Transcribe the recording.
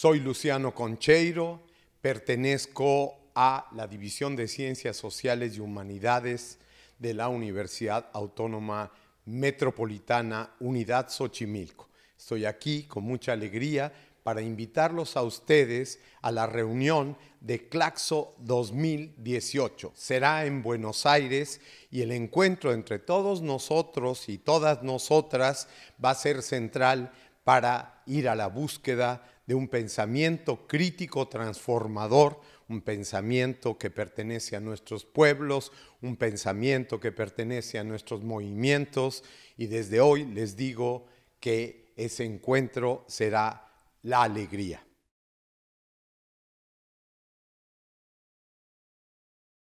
Soy Luciano Concheiro, pertenezco a la División de Ciencias Sociales y Humanidades de la Universidad Autónoma Metropolitana Unidad Xochimilco. Estoy aquí con mucha alegría para invitarlos a ustedes a la reunión de Claxo 2018. Será en Buenos Aires y el encuentro entre todos nosotros y todas nosotras va a ser central para ir a la búsqueda de un pensamiento crítico transformador, un pensamiento que pertenece a nuestros pueblos, un pensamiento que pertenece a nuestros movimientos y desde hoy les digo que ese encuentro será la alegría.